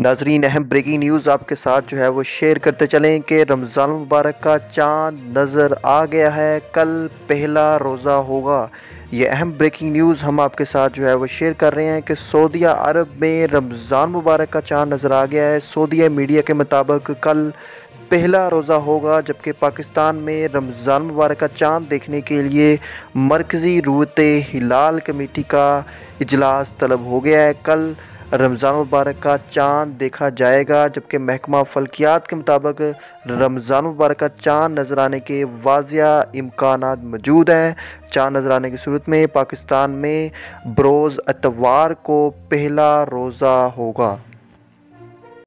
नाजरीन, अहम breaking news आपके साथ जो है वो शेयर करते चलें कि रमज़ान मुबारक का चाँद नज़र आ गया है, कल पहला रोज़ा होगा। ये अहम ब्रेकिंग न्यूज़ हम आपके साथ जो है वो शेयर कर रहे हैं कि सऊदिया अरब में रमज़ान मुबारक का चाँद नज़र आ गया है। सऊदिया मीडिया के मुताबिक कल पहला रोज़ा होगा, जबकि पाकिस्तान में रमज़ान मुबारक का चाँद देखने के लिए मरकज़ी रूत हिलाल कमेटी का इजलास तलब हो गया है। कल रमज़ान मुबारक का चाँद देखा जाएगा, जबकि महकमा फलकियात के मुताबिक रमज़ान मुबारक का चाँद नज़र आने के वाजिया इम्कान मौजूद हैं। चाँद नज़र आने की सूरत में पाकिस्तान में बरोज़ अतवार को पहला रोज़ा होगा।